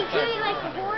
It like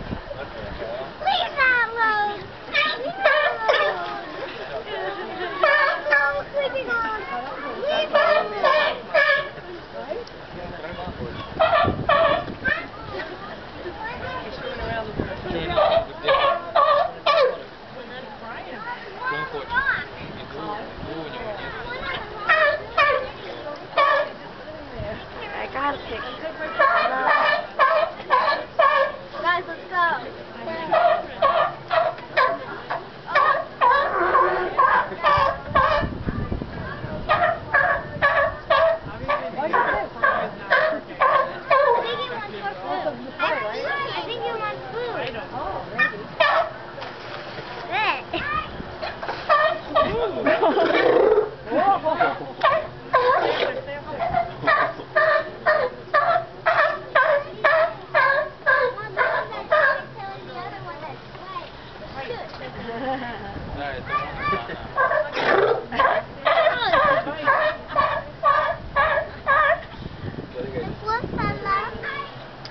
Alright,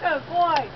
Good boy.